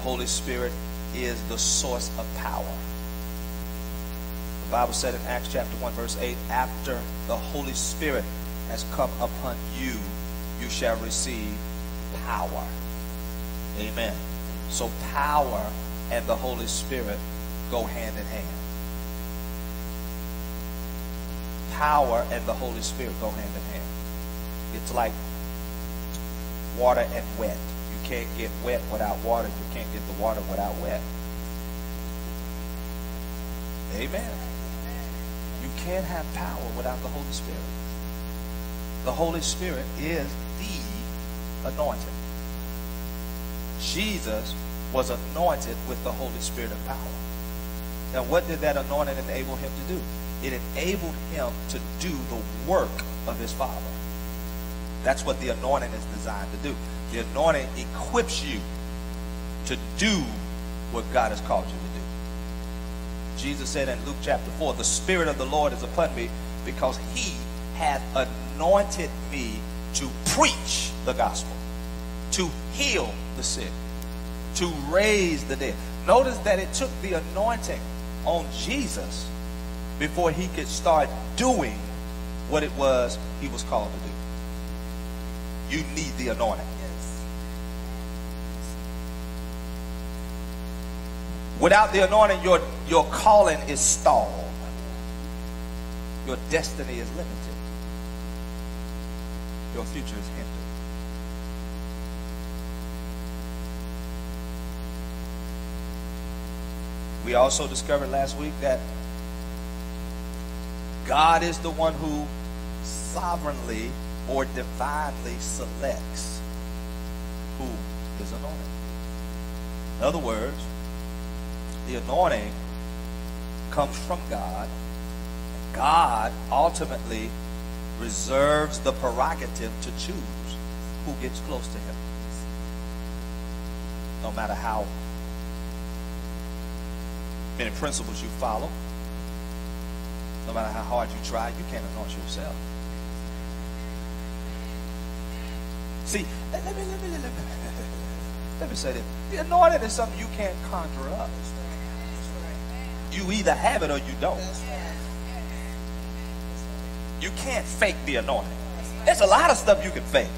Holy Spirit is the source of power. The Bible said in Acts chapter 1, verse 8, after the Holy Spirit has come upon you, you shall receive power. Amen. So power and the Holy Spirit go hand in hand. Power and the Holy Spirit go hand in hand. It's like water and wet. Can't get wet without water. You can't get the water without wet. Amen. You can't have power without the Holy Spirit. The Holy Spirit is the anointing. Jesus was anointed with the Holy Spirit of power. Now, what did that anointing enable him to do? It enabled him to do the work of his Father. That's what the anointing is designed to do. The anointing equips you to do what God has called you to do. Jesus said in Luke chapter 4, the Spirit of the Lord is upon me because he hath anointed me to preach the gospel, to heal the sick, to raise the dead. Notice that it took the anointing on Jesus before he could start doing what it was he was called to do you need the anointing. Without the anointing, your, your calling is stalled. Your destiny is limited. Your future is hindered. We also discovered last week that God is the one who sovereignly or divinely selects who is anointed. In other words, the anointing comes from God. God ultimately reserves the prerogative to choose who gets close to him. No matter how many principles you follow, no matter how hard you try, you can't anoint yourself. See, let me, let me, let me, let me say this. The anointing is something you can't conjure up. You either have it or you don't. You can't fake the anointing. There's a lot of stuff you can fake.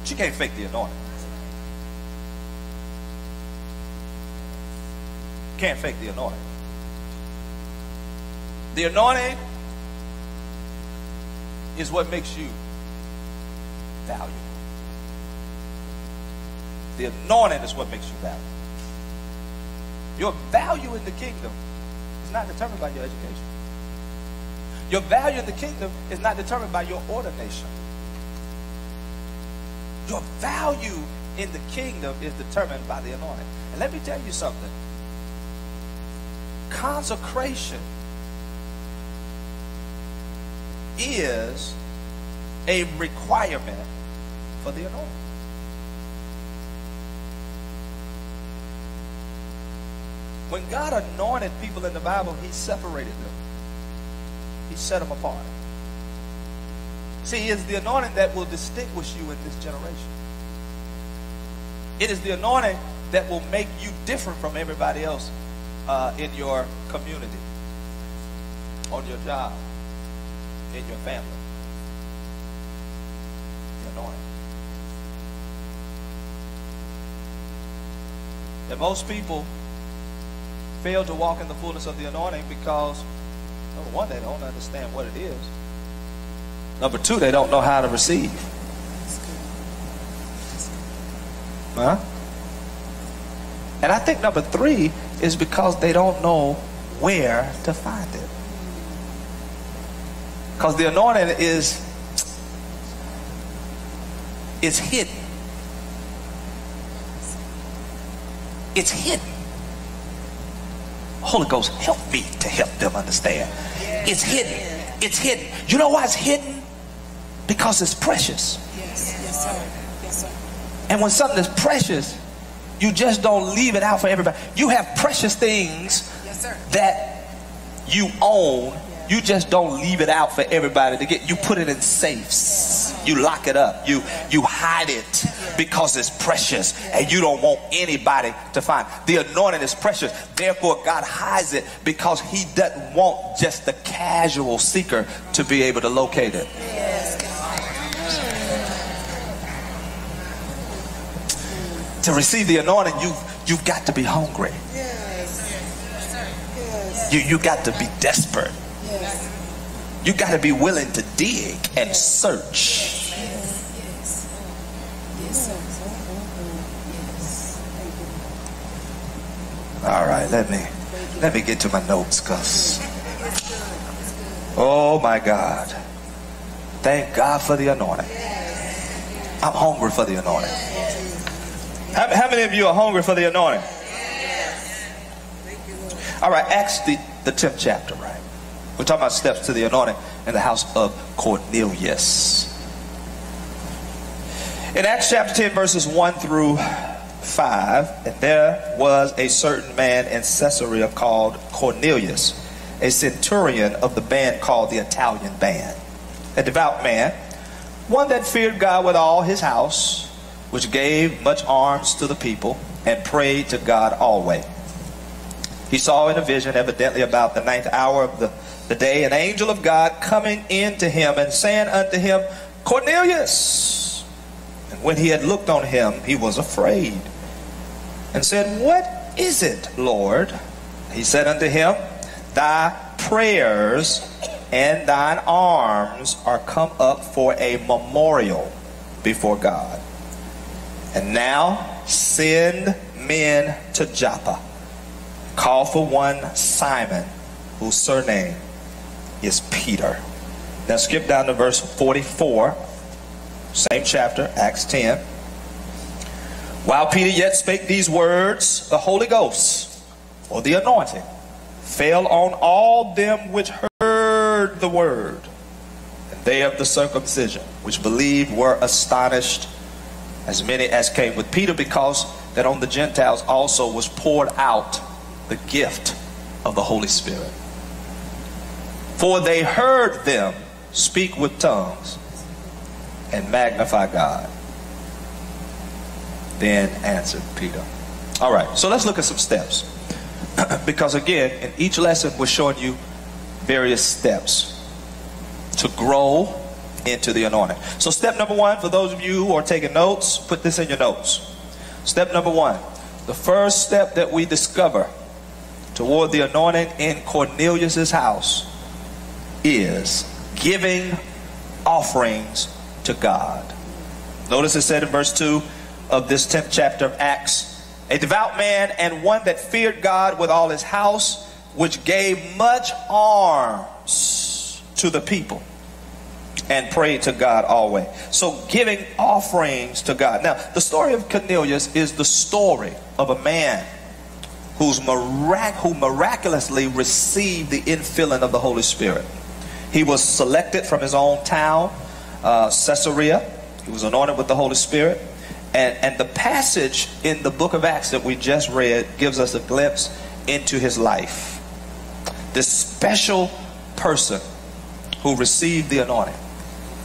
But you can't fake the anointing. Can't fake the anointing. The anointing is what makes you valuable. The anointing is what makes you valuable. Your value in the kingdom is not determined by your education. Your value in the kingdom is not determined by your ordination. Your value in the kingdom is determined by the anointing. And let me tell you something. Consecration is a requirement for the anointing. When God anointed people in the Bible, He separated them. He set them apart. See, it's the anointing that will distinguish you in this generation. It is the anointing that will make you different from everybody else uh, in your community, on your job, in your family. The anointing. And most people fail to walk in the fullness of the anointing because, number one, they don't understand what it is. Number two, they don't know how to receive. Huh? And I think number three is because they don't know where to find it. Because the anointing is it's hidden. It's hidden. Holy Ghost, help me to help them understand. It's hidden. It's hidden. You know why it's hidden? Because it's precious. Yes, sir. Yes, sir. And when something is precious, you just don't leave it out for everybody. You have precious things that you own. You just don't leave it out for everybody to get. You put it in safes. You lock it up. You you hide it because it's precious and you don't want anybody to find. The anointing is precious. Therefore, God hides it because He doesn't want just the casual seeker to be able to locate it. To receive the anointing, you you've got to be hungry. You you got to be desperate. You got to be willing to dig and search. All right, let me let me get to my notes, cause oh my God, thank God for the anointing. I'm hungry for the anointing. How, how many of you are hungry for the anointing? All right, Acts the, the 10th chapter, right? We're talking about steps to the anointing in the house of Cornelius. In Acts chapter 10, verses 1 through 5, and there was a certain man in Caesarea called Cornelius, a centurion of the band called the Italian band, a devout man, one that feared God with all his house, which gave much alms to the people, and prayed to God always. He saw in a vision, evidently about the ninth hour of the, the day, an angel of God coming in to him and saying unto him, Cornelius. And when he had looked on him, he was afraid and said, What is it, Lord? He said unto him, Thy prayers and thine alms are come up for a memorial before God. And now send men to Joppa. Call for one Simon, whose surname is Peter. Now skip down to verse 44, same chapter, Acts 10. While Peter yet spake these words, the Holy Ghost, or the anointing, fell on all them which heard the word. And they of the circumcision, which believed, were astonished, as many as came with Peter, because that on the Gentiles also was poured out the gift of the Holy Spirit. For they heard them speak with tongues and magnify God. Then answered Peter. All right, so let's look at some steps. because again, in each lesson, we're showing you various steps to grow into the anointing. So, step number one, for those of you who are taking notes, put this in your notes. Step number one, the first step that we discover toward the anointing in Cornelius's house is giving offerings to God. Notice it said in verse 2 of this 10th chapter of Acts a devout man and one that feared God with all his house, which gave much alms to the people and prayed to God always. So giving offerings to God. Now, the story of Cornelius is the story of a man who's mirac- who miraculously received the infilling of the Holy Spirit. He was selected from his own town, uh, Caesarea. He was anointed with the Holy Spirit. And, and the passage in the book of Acts that we just read gives us a glimpse into his life. This special person who received the anointing.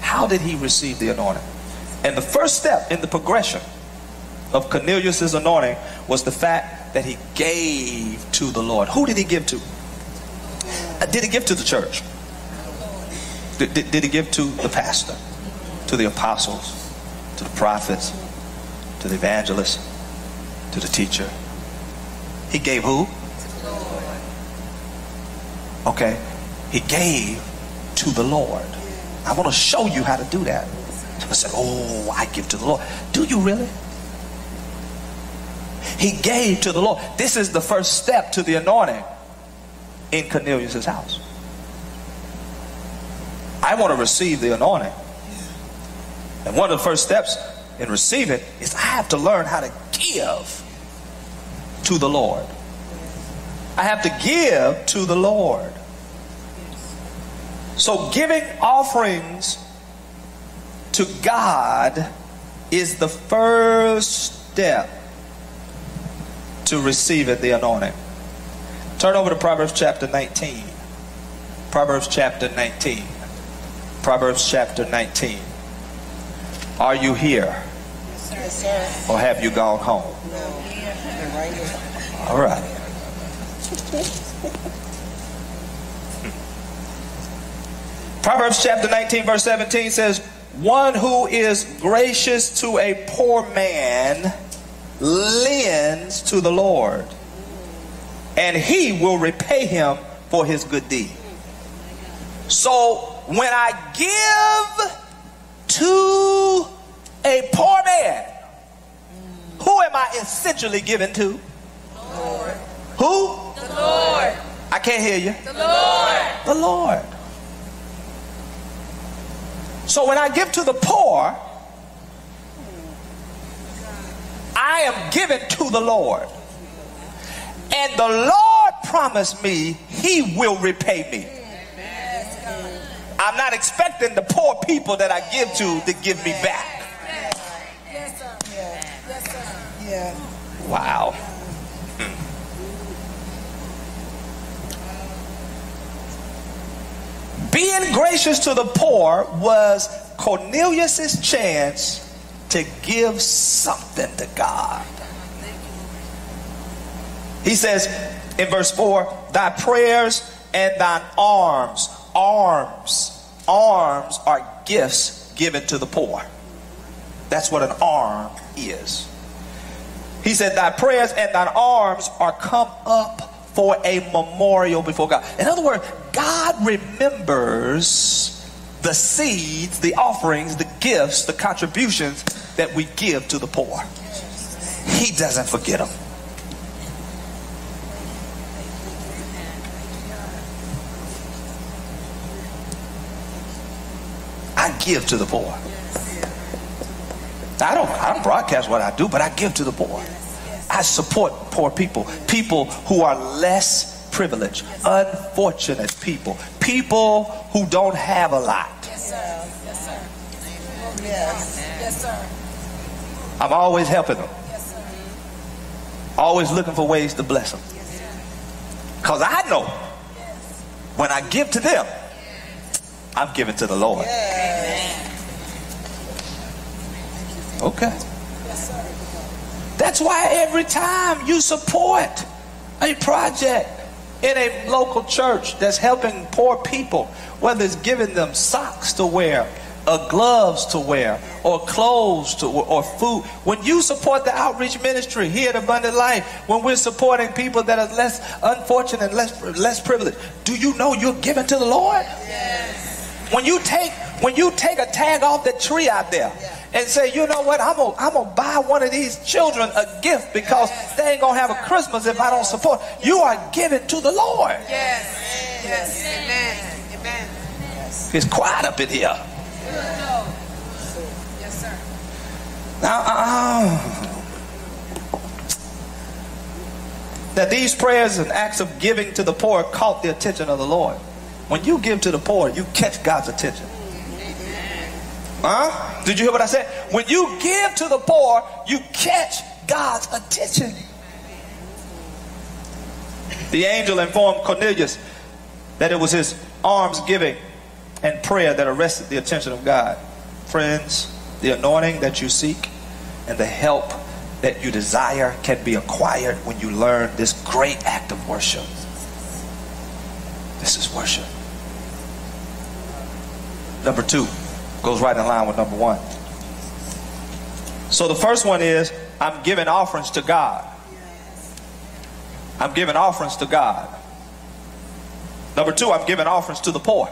How did he receive the anointing? And the first step in the progression of Cornelius' anointing was the fact that he gave to the Lord. Who did he give to? Uh, did he give to the church? Did, did, did he give to the pastor? To the apostles? To the prophets? To the evangelists? To the teacher? He gave who? Okay. He gave to the Lord. I want to show you how to do that. I said, Oh, I give to the Lord. Do you really? He gave to the Lord. This is the first step to the anointing in Cornelius' house. I want to receive the anointing. And one of the first steps in receiving is I have to learn how to give to the Lord. I have to give to the Lord. So giving offerings to God is the first step to receiving the anointing. Turn over to Proverbs chapter 19. Proverbs chapter 19. Proverbs chapter 19. Are you here? Yes, sir. Or have you gone home? No. Right. All right. Proverbs chapter 19, verse 17 says, One who is gracious to a poor man lends to the Lord, and he will repay him for his good deed. So when I give to a poor man, who am I essentially giving to? The Lord. Who? The Lord. I can't hear you. The Lord. The Lord. So when I give to the poor, I am giving to the Lord. And the Lord promised me he will repay me. I'm not expecting the poor people that I give to to give me back. Wow. Hmm. Being gracious to the poor was Cornelius's chance to give something to God. He says in verse 4, thy prayers and thine alms, alms, alms are gifts given to the poor. That's what an alm is. He said, Thy prayers and thine alms are come up for a memorial before God. In other words, God remembers the seeds, the offerings, the gifts, the contributions that we give to the poor. He doesn't forget them. I give to the poor. I don't I don't broadcast what I do, but I give to the poor. I support poor people, people who are less privileged, unfortunate people, people who don't have a lot. Yes, sir. Yes, sir. Yes. Yes, sir. I'm always helping them, Yes, sir. always looking for ways to bless them. Because I know when I give to them, I'm giving to the Lord. Okay. Yes. That's why every time you support a project in a local church that's helping poor people, whether it's giving them socks to wear, or gloves to wear, or clothes to or food. When you support the outreach ministry here at Abundant Life, when we're supporting people that are less unfortunate, and less less privileged, do you know you're giving to the Lord? When you take when you take a tag off the tree out there and say, you know what, I'm gonna I'm gonna buy one of these children a gift because they ain't gonna have a Christmas if I don't support. You are giving to the Lord. Yes. Yes. Amen. Amen. It's quiet up in here. Yes, sir. Now, uh, that these prayers and acts of giving to the poor caught the attention of the Lord. When you give to the poor, you catch God's attention. Huh? Did you hear what I said? When you give to the poor, you catch God's attention. The angel informed Cornelius that it was his alms giving and prayer that arrested the attention of God. Friends, the anointing that you seek and the help that you desire can be acquired when you learn this great act of worship. This is worship. Number two goes right in line with number one. So the first one is I'm giving offerings to God. I'm giving offerings to God. Number two, I'm giving offerings to the poor.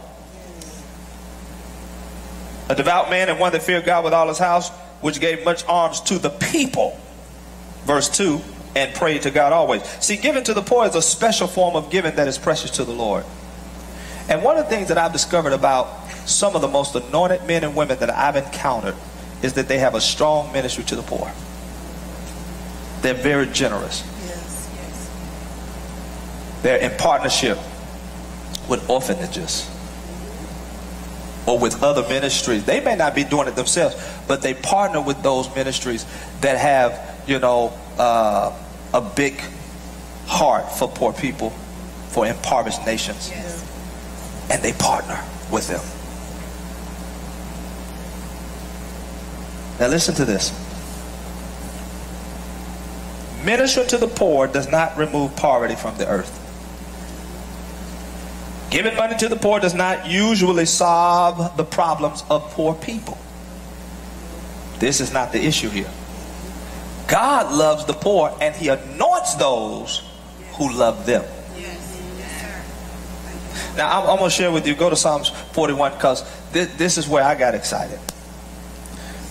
A devout man and one that feared God with all his house, which gave much alms to the people. Verse 2 and prayed to God always. See, giving to the poor is a special form of giving that is precious to the Lord. And one of the things that I've discovered about some of the most anointed men and women that I've encountered is that they have a strong ministry to the poor. They're very generous. Yes. Yes. They're in partnership with orphanages or with other ministries. They may not be doing it themselves, but they partner with those ministries that have, you know, uh, a big heart for poor people, for impoverished nations. Yes. And they partner with them. Now listen to this. Ministering to the poor does not remove poverty from the earth. Giving money to the poor does not usually solve the problems of poor people. This is not the issue here. God loves the poor and he anoints those who love them. Now, I'm, I'm going to share with you, go to Psalms 41 because this, this is where I got excited.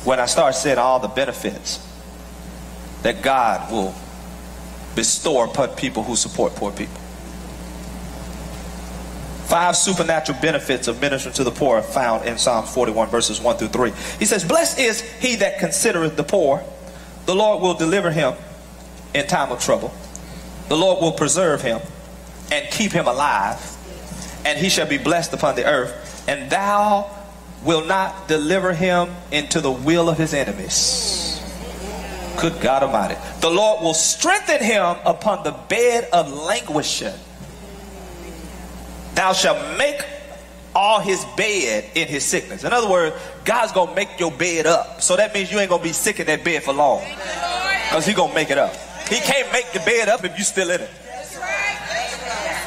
When I start seeing all the benefits that God will bestow upon people who support poor people. Five supernatural benefits of ministering to the poor are found in Psalms 41, verses 1 through 3. He says, Blessed is he that considereth the poor. The Lord will deliver him in time of trouble. The Lord will preserve him and keep him alive, and he shall be blessed upon the earth. And thou will not deliver him into the will of his enemies. Good God Almighty. The Lord will strengthen him upon the bed of languishing. Thou shalt make all his bed in his sickness. In other words, God's gonna make your bed up. So that means you ain't gonna be sick in that bed for long. Because he gonna make it up. He can't make the bed up if you're still in it.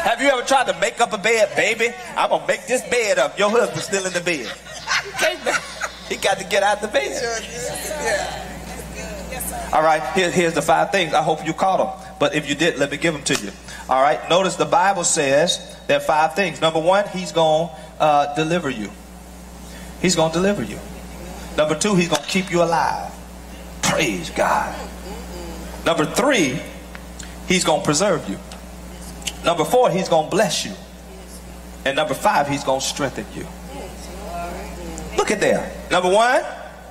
Have you ever tried to make up a bed, baby? I'm gonna make this bed up. Your husband's still in the bed. He got to get out the bed. All right, here, here's the five things. I hope you caught them. But if you did, let me give them to you. All right, notice the Bible says there are five things. Number one, he's going to uh, deliver you. He's going to deliver you. Number two, he's going to keep you alive. Praise God. Number three, he's going to preserve you. Number four, he's going to bless you. And number five, he's going to strengthen you. Look at there. Number one,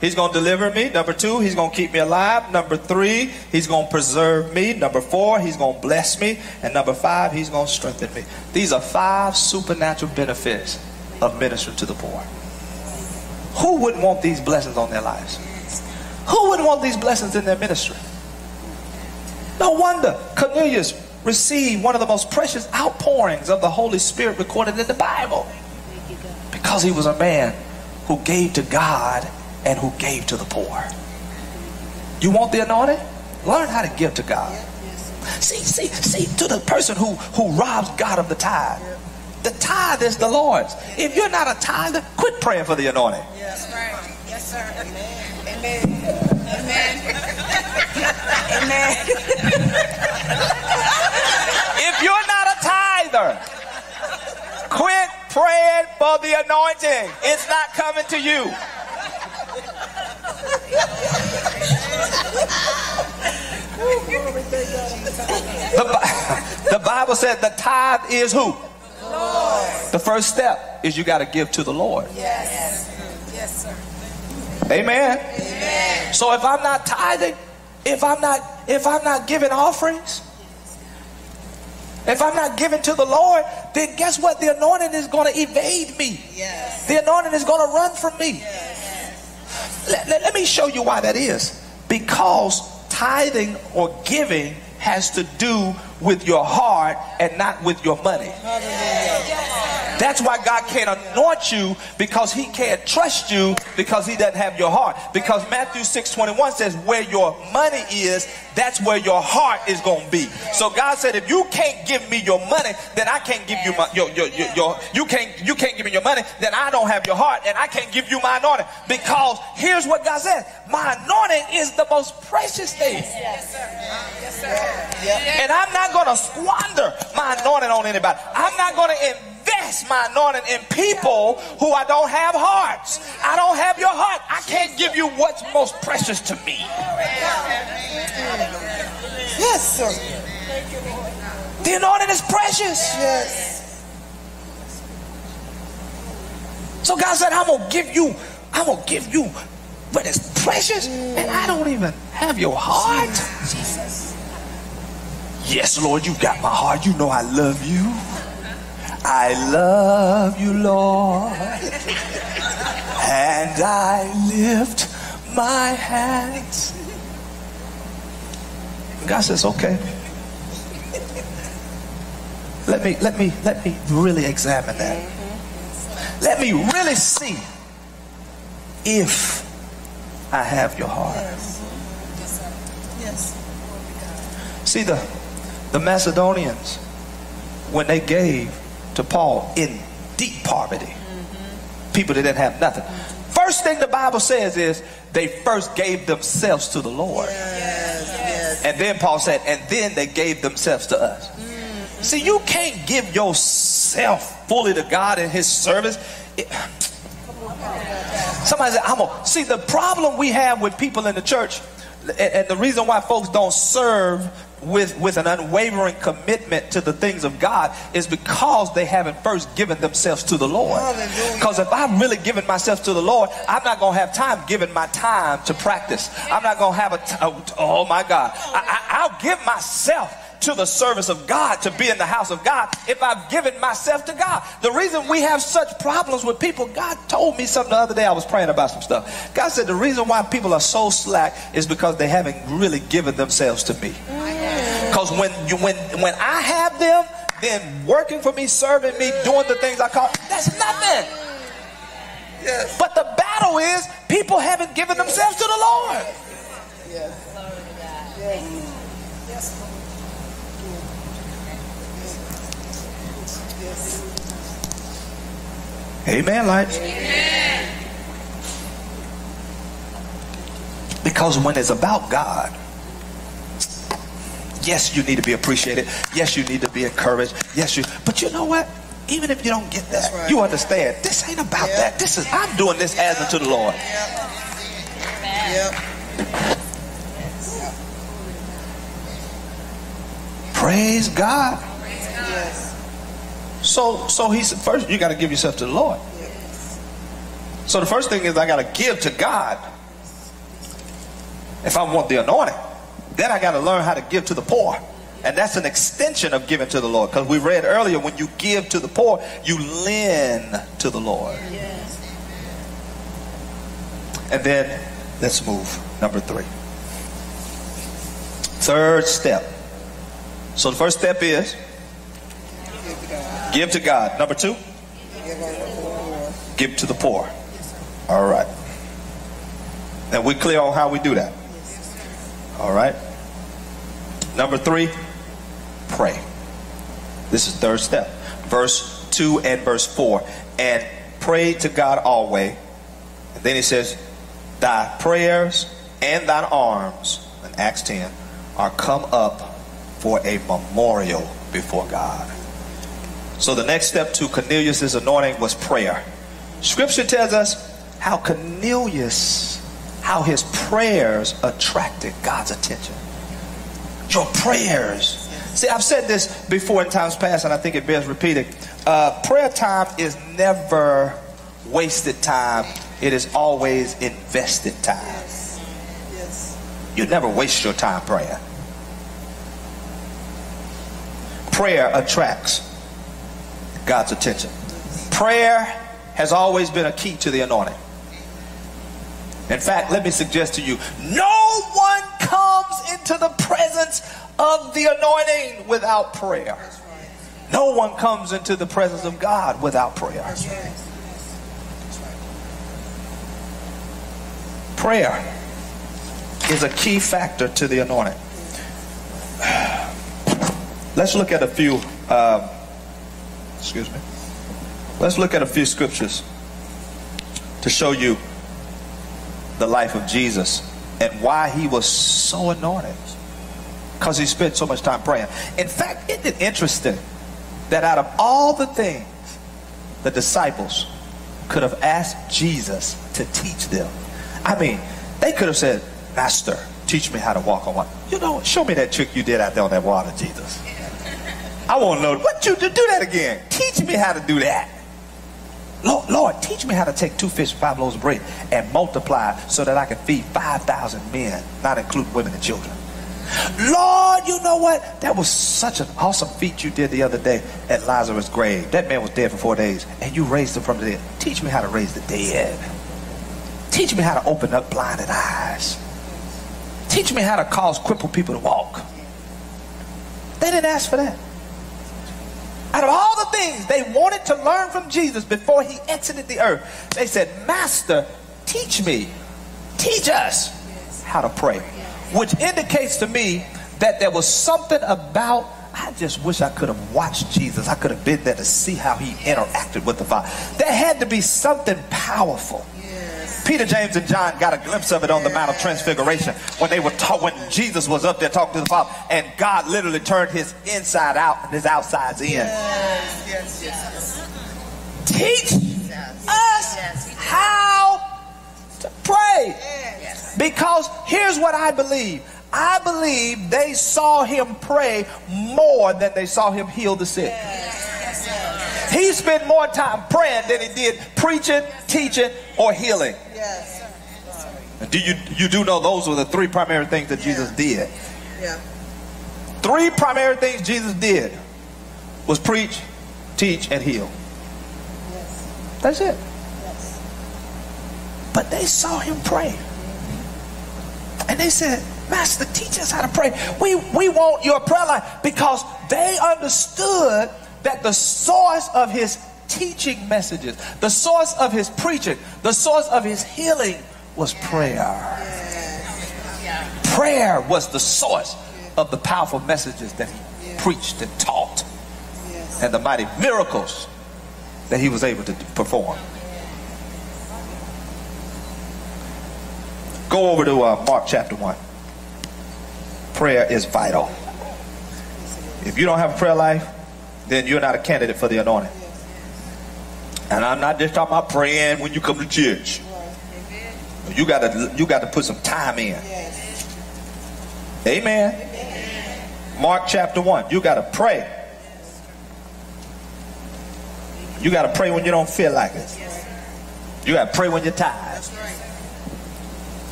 he's going to deliver me. Number two, he's going to keep me alive. Number three, he's going to preserve me. Number four, he's going to bless me. And number five, he's going to strengthen me. These are five supernatural benefits of ministering to the poor. Who wouldn't want these blessings on their lives? Who wouldn't want these blessings in their ministry? No wonder Cornelius received one of the most precious outpourings of the Holy Spirit recorded in the Bible. Because he was a man who gave to God and who gave to the poor. You want the anointing? Learn how to give to God. See, see, see, to the person who, who robs God of the tithe. The tithe is the Lord's. If you're not a tither, quit praying for the anointing. Yes, right. Yes, sir. Amen. Amen. Amen. If you're not a tither, quit praying for the anointing. It's not coming to you. The, the Bible said the tithe is who? The first step is you got to give to the Lord. Yes. Yes, sir. Amen. Amen. So if I'm not tithing, if I'm not if I'm not giving offerings, if I'm not giving to the Lord, then guess what? The anointing is going to evade me. Yes. The anointing is going to run from me. Let, let- let me show you why that is. Because tithing or giving has to do with your heart and not with your money. That's why God can't anoint you because he can't trust you because he doesn't have your heart. Because Matthew 6 21 says, Where your money is, that's where your heart is going to be. So God said, If you can't give me your money, then I can't give you my your, your, your, your you can't you can't give me your money, then I don't have your heart and I can't give you my anointing. Because here's what God said My anointing is the most precious thing. Yes, sir. Yes, sir. And I'm not going to squander my anointing on anybody. I'm not going to invest my anointing in people who I don't have hearts. I don't have your heart. I can't give you what's most precious to me. Yes, sir. The anointing is precious. Yes. So God said, I'm going to give you, I'm going to give you what is precious. And I don't even have your heart. Yes, Lord, you got my heart. You know I love you. I love you, Lord. And I lift my hands. God says, okay. Let me let me let me really examine that. Let me really see if I have your heart. Yes. Yes. See, the, the Macedonians, when they gave to Paul in deep poverty, people that didn't have nothing. First thing the Bible says is they first gave themselves to the Lord. Yes. Yes. And then Paul said, and then they gave themselves to us. Mm-hmm. See, you can't give yourself fully to God in His service. It- somebody said, I'm a, see, the problem we have with people in the church, and, and the reason why folks don't serve with, with an unwavering commitment to the things of God is because they haven't first given themselves to the Lord. Because if I'm really giving myself to the Lord, I'm not going to have time giving my time to practice. I'm not going to have a, t- oh, oh my God. I, I, I'll give myself to the service of God, to be in the house of God, if I've given myself to God. The reason we have such problems with people, God told me something the other day. I was praying about some stuff. God said the reason why people are so slack is because they haven't really given themselves to me. Because when you when when I have them, then working for me, serving me, doing the things I call that's nothing. Yes. But the battle is people haven't given themselves to the Lord. Yes. Yes. Amen, lights. Because when it's about God, yes, you need to be appreciated. Yes, you need to be encouraged. Yes, you. But you know what? Even if you don't get that, right. you understand. This ain't about Yeah. that. This is I'm doing this as unto the Lord. Yep. Praise God. Yes. So, so he's first. You got to give yourself to the Lord. Yes. So the first thing is I got to give to God. If I want the anointing, then I got to learn how to give to the poor. And that's an extension of giving to the Lord. Because we read earlier, when you give to the poor, you lend to the Lord. Yes. And then let's move. Number three. Third step. So the first step is Give to God. give to God. Number two, Give unto the poor. give to the poor. All right. And we're clear on how we do that. All right. Number three, pray. This is third step. Verse 2 and verse 4. And pray to God always. And then he says, Thy prayers and thine alms, in Acts 10, are come up for a memorial before God. So the next step to Cornelius' anointing was prayer. Scripture tells us how Cornelius, how his prayers attracted God's attention. Your prayers. See, I've said this before in times past, and I think it bears repeating. Uh, prayer time is never wasted time. It is always invested time. Yes. You never waste your time praying. Prayer attracts God's attention. Prayer has always been a key to the anointing. In fact, let me suggest to you no one comes into the presence of the anointing without prayer. No one comes into the presence of God without prayer. Prayer is a key factor to the anointing. Let's look at a few. Um, excuse me. Let's look at a few scriptures to show you the life of Jesus and why he was so anointed. Because he spent so much time praying. In fact, isn't it interesting that out of all the things the disciples could have asked Jesus to teach them, I mean, they could have said, Master, teach me how to walk on water. You know, show me that trick you did out there on that water, Jesus. I want to know what you do. Do that again. Teach me how to do that. Lord, Lord, teach me how to take two fish, five loaves of bread, and multiply so that I can feed 5,000 men, not including women and children. Lord, you know what? That was such an awesome feat you did the other day at Lazarus' grave. That man was dead for four days, and you raised him from the dead. Teach me how to raise the dead. Teach me how to open up blinded eyes. Teach me how to cause crippled people to walk. They didn't ask for that. Out of all the things they wanted to learn from Jesus before he exited the earth, they said, Master, teach me. teach us how to pray. Which indicates to me that there was something about I just wish I could have watched Jesus. I could have been there to see how he interacted with the Father. There had to be something powerful. Peter, James, and John got a glimpse of it on the Mount of Transfiguration when they were taught when Jesus was up there talking to the Father, and God literally turned his inside out and his outsides in. Yes, yes, yes. Teach us how to pray. Because here's what I believe. I believe they saw him pray more than they saw him heal the sick. He spent more time praying than he did preaching, teaching, or healing. Yes. Do you you do know those were the three primary things that Jesus did? Yeah. Three primary things Jesus did was preach, teach, and heal. Yes. That's it. Yes. But they saw him pray. And they said, Master, teach us how to pray. We, we want your prayer life because they understood that the source of his teaching messages, the source of his preaching, the source of his healing was prayer. Prayer was the source of the powerful messages that he preached and taught and the mighty miracles that he was able to perform. Go over to uh, Mark chapter 1. Prayer is vital. If you don't have a prayer life, then you're not a candidate for the anointing. And I'm not just talking about praying when you come to church. You got to you got to put some time in. Amen. Mark chapter 1. You got to pray. You got to pray when you don't feel like it. You got to pray when you're tired.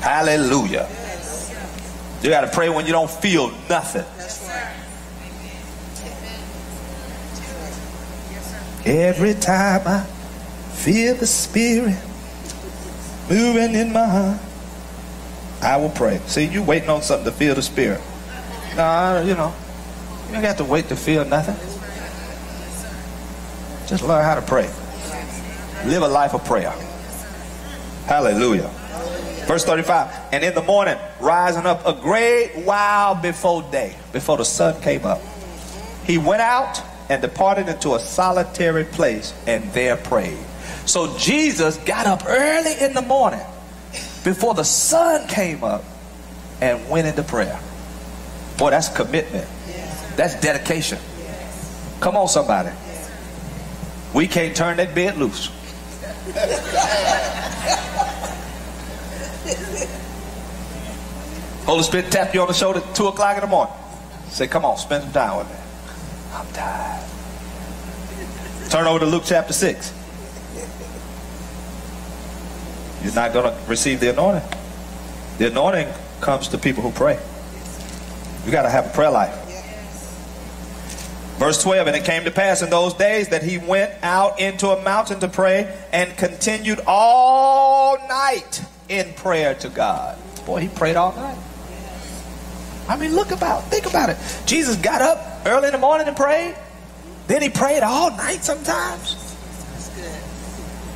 Hallelujah. You got to pray when you don't feel nothing. That's right. Every time I feel the Spirit moving in my heart, I will pray. See, you waiting on something to feel the Spirit. No, you know, you don't got to wait to feel nothing. Just learn how to pray. Live a life of prayer. Hallelujah. Verse 35. And in the morning, rising up a great while before day, before the sun came up, he went out and departed into a solitary place and there prayed. So Jesus got up early in the morning before the sun came up and went into prayer. Boy, that's commitment. That's dedication. Come on, somebody. We can't turn that bed loose. Holy Spirit tap you on the shoulder at 2 o'clock in the morning. Say, come on, spend some time with me. I'm tired. Turn over to Luke chapter 6. You're not going to receive the anointing. The anointing comes to people who pray. You got to have a prayer life. Verse 12, and it came to pass in those days that he went out into a mountain to pray and continued all night in prayer to God. Boy, he prayed all night. I mean, look about, think about it. Jesus got up early in the morning and prayed. Then he prayed all night sometimes.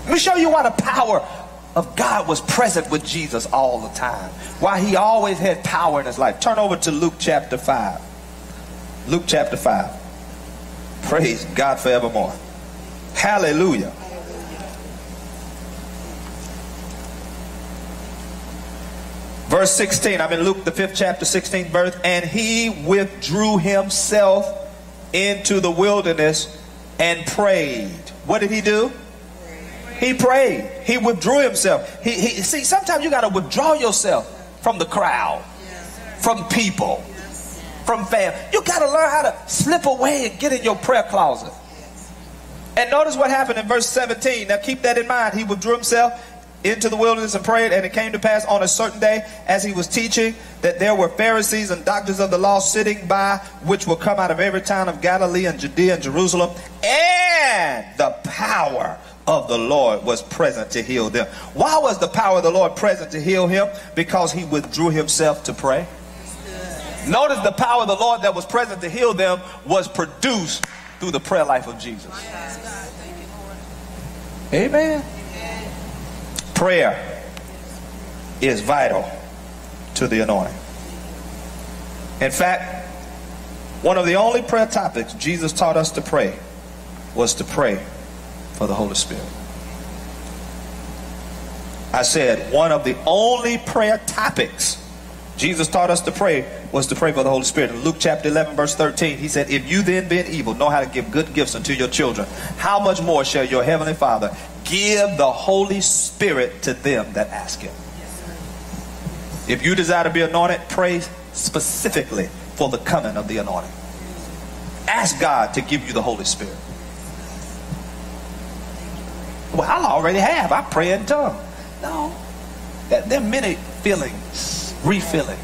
Let me show you why the power of God was present with Jesus all the time. Why he always had power in his life. Turn over to Luke chapter 5. Luke chapter 5. Praise God forevermore. Hallelujah. Verse 16, I'm in Luke, the fifth chapter, 16th verse. And he withdrew himself into the wilderness and prayed. What did he do? He prayed. He withdrew himself. He, he see, sometimes you got to withdraw yourself from the crowd, from people, from family. You got to learn how to slip away and get in your prayer closet. And notice what happened in verse 17. Now keep that in mind. He withdrew himself into the wilderness and prayed, and it came to pass on a certain day as he was teaching that there were Pharisees and doctors of the law sitting by, which will come out of every town of Galilee and Judea and Jerusalem, and the power of the Lord was present to heal them. Why was the power of the Lord present to heal him? Because he withdrew himself to pray. Notice the power of the Lord that was present to heal them was produced through the prayer life of Jesus. Amen. Prayer is vital to the anointing. In fact, one of the only prayer topics Jesus taught us to pray was to pray for the Holy Spirit. I said one of the only prayer topics Jesus taught us to pray was to pray for the Holy Spirit. In Luke chapter 11, verse 13, he said, If you then, being evil, know how to give good gifts unto your children, how much more shall your heavenly Father give the Holy Spirit to them that ask him? If you desire to be anointed, pray specifically for the coming of the anointing. Ask God to give you the Holy Spirit. Well, I already have. I pray in tongues. No. There are many feelings, refilling.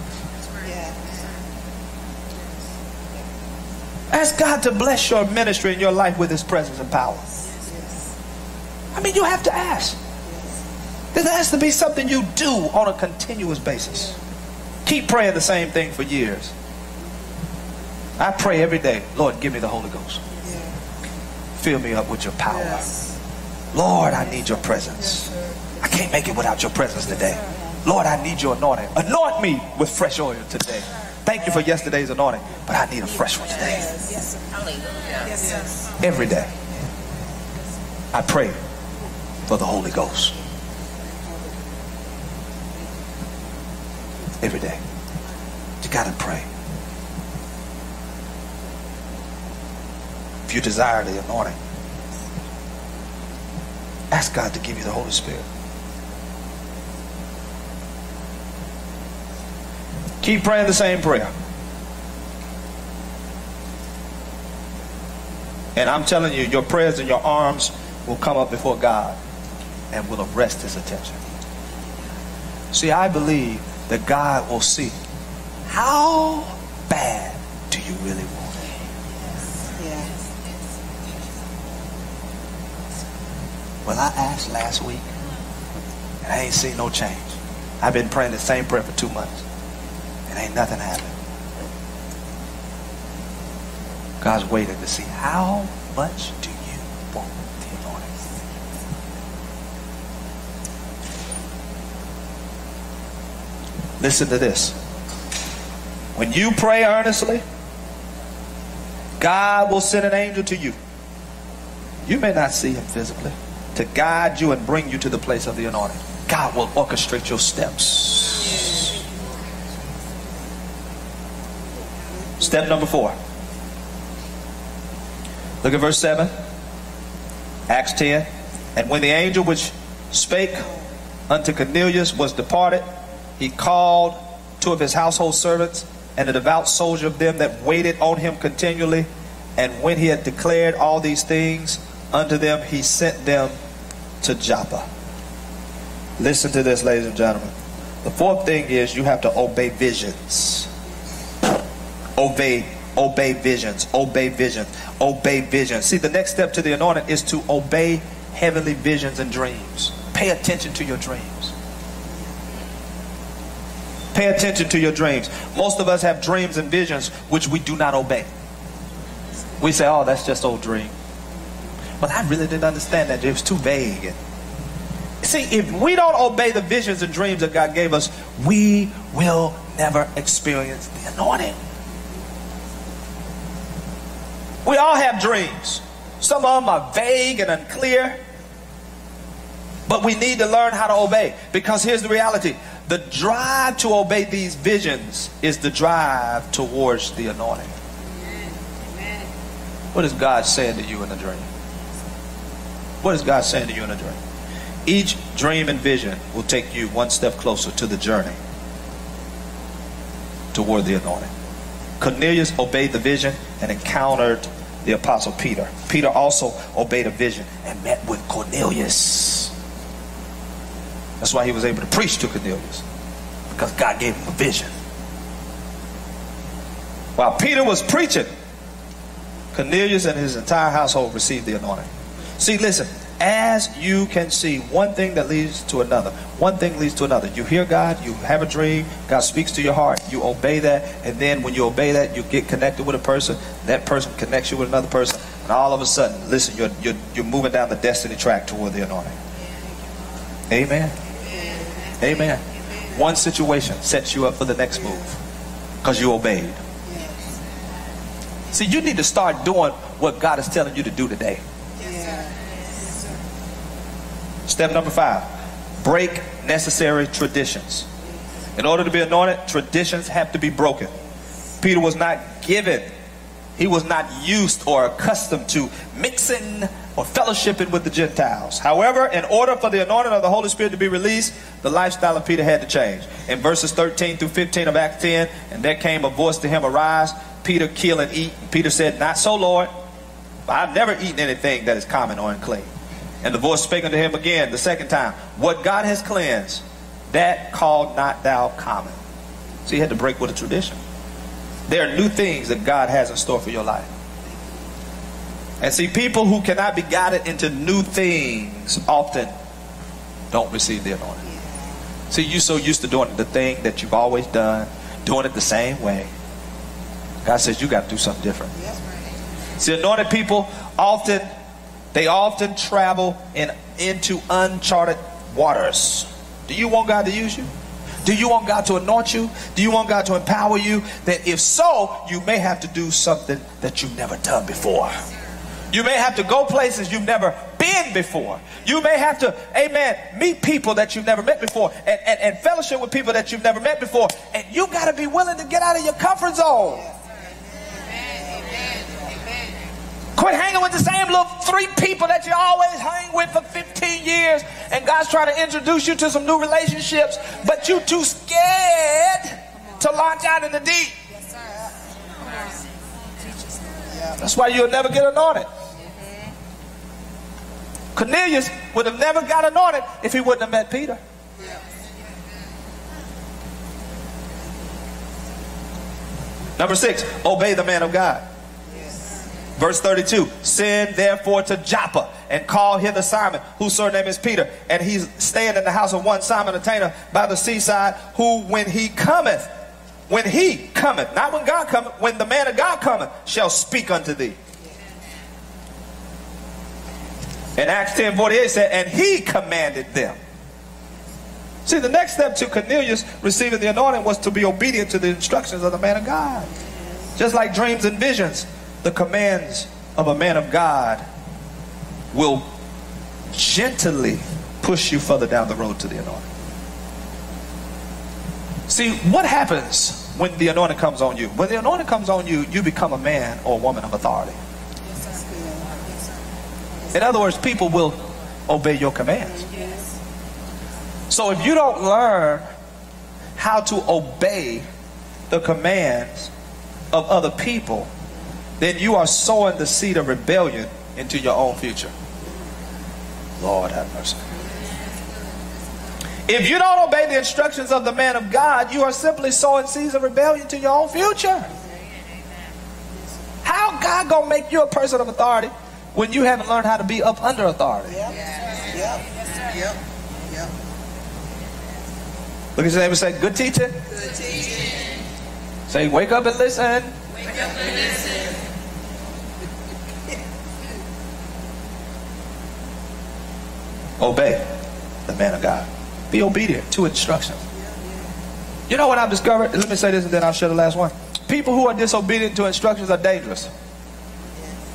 Ask God to bless your ministry and your life with His presence and power. I mean, you have to ask. There has to be something you do on a continuous basis. Keep praying the same thing for years. I pray every day, Lord, give me the Holy Ghost. Fill me up with your power. Lord, I need your presence. I can't make it without your presence today. Lord, I need your anointing. Anoint me with fresh oil today. Thank you for yesterday's anointing, but I need a fresh one today. Every day. I pray for the Holy Ghost. Every day. You got to pray. If you desire the anointing, ask God to give you the Holy Spirit. Keep praying the same prayer. And I'm telling you, your prayers and your alms will come up before God and will arrest his attention. See, I believe that God will see how bad do you really want it? Yes. Well, I asked last week and I ain't seen no change. I've been praying the same prayer for two months and ain't nothing happened. God's waiting to see how much do you want the anointing. Listen to this. When you pray earnestly, God will send an angel to you. You may not see him physically to guide you and bring you to the place of the anointing. God will orchestrate your steps. Step number four. Look at verse 7. Acts 10. And when the angel which spake unto Cornelius was departed, he called two of his household servants and a devout soldier of them that waited on him continually. And when he had declared all these things unto them, he sent them to Joppa. Listen to this, ladies and gentlemen. The fourth thing is you have to obey visions. Obey, obey visions, obey visions, obey visions. See, the next step to the anointing is to obey heavenly visions and dreams. Pay attention to your dreams. Pay attention to your dreams. Most of us have dreams and visions which we do not obey. We say, oh, that's just old dream. But I really didn't understand that. It was too vague. See, if we don't obey the visions and dreams that God gave us, we will never experience the anointing. We all have dreams. Some of them are vague and unclear. But we need to learn how to obey. Because here's the reality the drive to obey these visions is the drive towards the anointing. What is God saying to you in a dream? What is God saying to you in a dream? Each dream and vision will take you one step closer to the journey toward the anointing. Cornelius obeyed the vision and encountered the apostle Peter. Peter also obeyed a vision and met with Cornelius. That's why he was able to preach to Cornelius because God gave him a vision. While Peter was preaching, Cornelius and his entire household received the anointing. See, listen, as you can see, one thing that leads to another. One thing leads to another. You hear God, you have a dream, God speaks to your heart, you obey that, and then when you obey that, you get connected with a person, that person connects you with another person, and all of a sudden, listen, you're, you're, you're moving down the destiny track toward the anointing. Amen. Amen. One situation sets you up for the next move because you obeyed. See, you need to start doing what God is telling you to do today. Step number five break necessary traditions. In order to be anointed, traditions have to be broken. Peter was not given, he was not used or accustomed to mixing or fellowshipping with the Gentiles. However, in order for the anointing of the Holy Spirit to be released, the lifestyle of Peter had to change. In verses 13 through 15 of Acts 10, and there came a voice to him, Arise, Peter, kill and eat. And Peter said, Not so, Lord. I've never eaten anything that is common or unclean. And the voice spake unto him again the second time, What God has cleansed, that call not thou common. So he had to break with a tradition. There are new things that God has in store for your life. And see, people who cannot be guided into new things often don't receive the anointing. See, you're so used to doing the thing that you've always done, doing it the same way. God says you got to do something different. See, anointed people often they often travel in into uncharted waters. Do you want God to use you? Do you want God to anoint you? Do you want God to empower you? That if so, you may have to do something that you've never done before. You may have to go places you've never been before. You may have to, amen, meet people that you've never met before and, and, and fellowship with people that you've never met before. And you got to be willing to get out of your comfort zone. Quit hanging with the same little three people that you always hang with for 15 years. And God's trying to introduce you to some new relationships, but you too scared to launch out in the deep. That's why you'll never get anointed. Cornelius would have never got anointed if he wouldn't have met Peter. Number six, obey the man of God. Verse 32 Send therefore to Joppa and call hither Simon, whose surname is Peter, and he's staying in the house of one Simon a tanner by the seaside, who when he cometh, when he cometh, not when God cometh, when the man of God cometh, shall speak unto thee. In Acts 10 48 said, and he commanded them. See, the next step to Cornelius receiving the anointing was to be obedient to the instructions of the man of God. Just like dreams and visions the commands of a man of God will gently push you further down the road to the anointing. See, what happens when the anointing comes on you? When the anointing comes on you, you become a man or a woman of authority. In other words, people will obey your commands. So if you don't learn how to obey the commands of other people, then you are sowing the seed of rebellion into your own future. Lord have mercy. If you don't obey the instructions of the man of God, you are simply sowing seeds of rebellion to your own future. How God gonna make you a person of authority when you haven't learned how to be up under authority? Yep. Yep. Yep. Yep. Look at your neighbor say, good teaching. Good teaching. Say, wake up and listen. Wake up and listen. Obey the man of God. Be obedient to instructions. You know what I've discovered? Let me say this and then I'll share the last one. People who are disobedient to instructions are dangerous.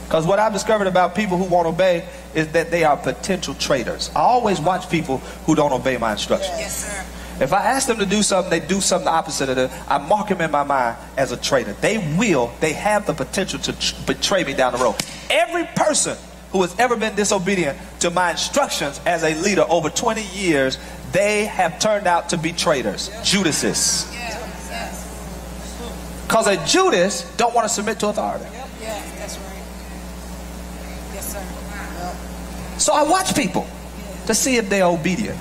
Because what I've discovered about people who won't obey is that they are potential traitors. I always watch people who don't obey my instructions. Yes, sir. If I ask them to do something, they do something the opposite of it. I mark them in my mind as a traitor. They will, they have the potential to betray me down the road. Every person who has ever been disobedient to my instructions as a leader over 20 years, they have turned out to be traitors, Judases. Because a Judas don't want to submit to authority. So I watch people to see if they're obedient.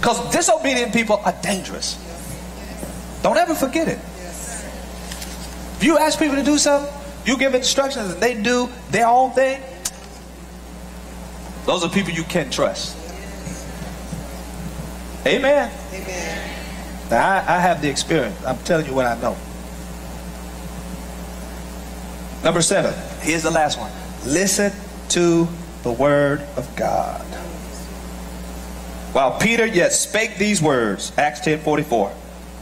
Because disobedient people are dangerous. Don't ever forget it. If you ask people to do something, you give instructions and they do their own thing. Those are people you can't trust. Amen. Amen. Now, I, I have the experience. I'm telling you what I know. Number seven. Here's the last one. Listen to the word of God. While Peter yet spake these words, Acts 10 44,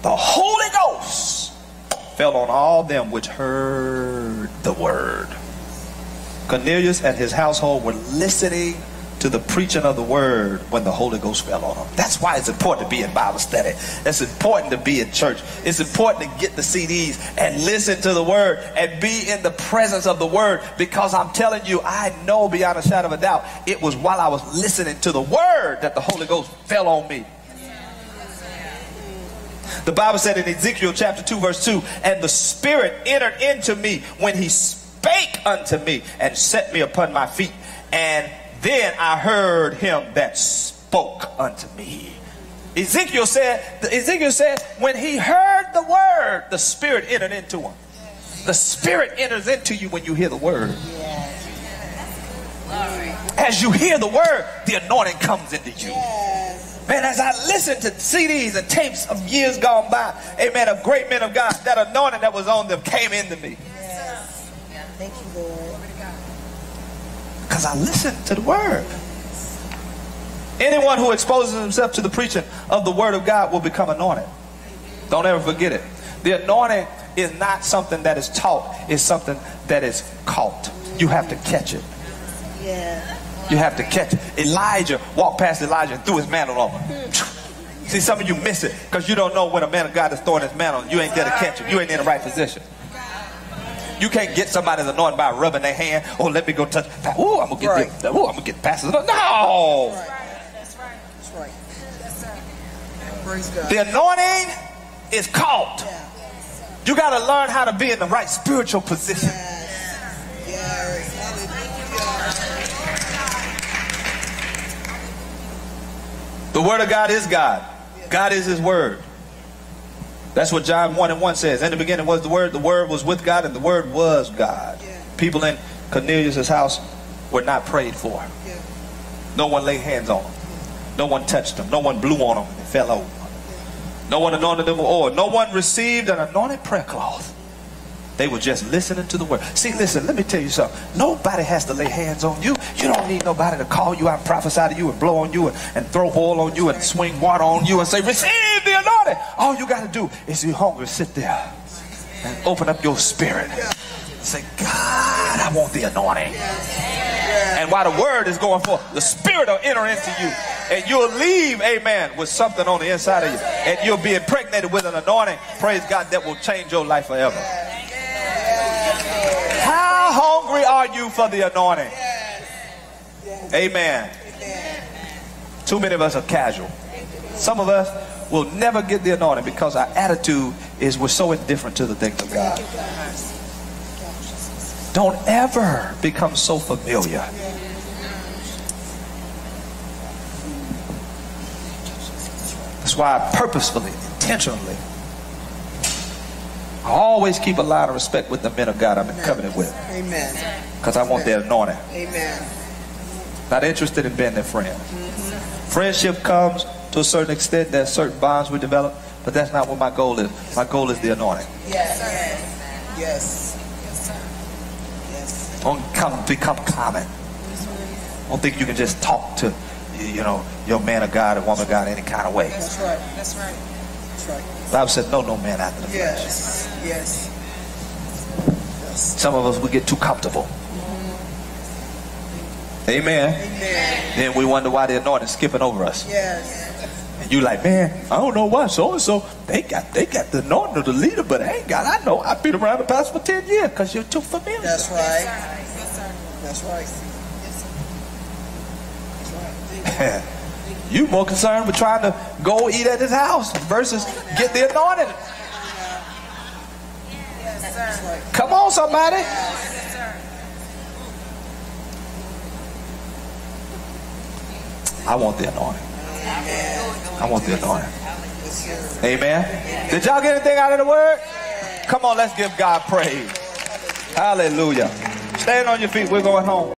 the Holy Ghost fell on all them which heard the word. Cornelius and his household were listening to the preaching of the word when the Holy Ghost fell on them. That's why it's important to be in Bible study. It's important to be in church. It's important to get the CDs and listen to the word and be in the presence of the word because I'm telling you, I know beyond a shadow of a doubt, it was while I was listening to the word that the Holy Ghost fell on me. The Bible said in Ezekiel chapter 2 verse 2, and the Spirit entered into me when he spake unto me and set me upon my feet. And then I heard him that spoke unto me. Ezekiel said, Ezekiel said, when he heard the word, the Spirit entered into him. The Spirit enters into you when you hear the word. As you hear the word, the anointing comes into you. Man, as I listened to CDs and tapes of years gone by, amen, of great men of God, that anointing that was on them came into me. Thank you, Lord. Because I listened to the word. Anyone who exposes himself to the preaching of the word of God will become anointed. Don't ever forget it. The anointing is not something that is taught, it's something that is caught. You have to catch it. Yeah. You have to catch it. Elijah walked past Elisha and threw his mantle over. See, some of you miss it because you don't know when a man of God is throwing his mantle. You ain't there to catch him. You ain't in the right position. You can't get somebody's anointed by rubbing their hand. Oh, let me go touch. Oh, I'm gonna get Right. this. Oh, I'm gonna get past it. No. That's right. Praise God. The anointing is caught. Yeah. You got to learn how to be in the right spiritual position. Yes. The word of God is God. God is his word. That's what John 1 and 1 says. In the beginning was the word, the word was with God, and the word was God. People in Cornelius' house were not prayed for. No one laid hands on them. No one touched them. No one blew on them and fell over. No one anointed them with oil. No one received an anointed prayer cloth. They were just listening to the word. See, listen, let me tell you something. Nobody has to lay hands on you. You don't need nobody to call you out and prophesy to you and blow on you and, and throw oil on you and swing water on you and say, receive the anointing. All you got to do is you're hungry, sit there and open up your spirit. Say, God, I want the anointing. And while the word is going forth, the spirit will enter into you. And you'll leave, amen, with something on the inside of you. And you'll be impregnated with an anointing, praise God, that will change your life forever. How you for the anointing? Amen. Too many of us are casual. Some of us will never get the anointing because our attitude is we're so indifferent to the things of God. Don't ever become so familiar. That's why I purposefully, intentionally, I always keep a lot of respect with the men of God I'm in covenant with Amen. because I want their anointing. Amen. Not interested in being their friend. Friendship comes to a certain extent. There's certain bonds we develop, but that's not what my goal is. My goal is the anointing. Yes. Yes. Yes. Don't come become common. Don't think you can just talk to, you know, your man of God or woman of God any kind of way. That's right. That's right. That's right. Bible said, know, no man after the flesh. Yes. Yes. Some of us, we get too comfortable. Amen. Amen. Then we wonder why the anointing skipping over us. Yes. And you like, man, I don't know why so and so they got they got the anointing of the leader, but I ain't got. I know I've been around the pastor for ten years because you're too familiar. That's right. That's right. That's right. That's right. You more concerned with trying to go eat at his house versus get the anointing. Come on, somebody. I want the anointing. I want the anointing. Amen. Did y'all get anything out of the word? Come on, let's give God praise. Hallelujah. Stand on your feet. We're going home.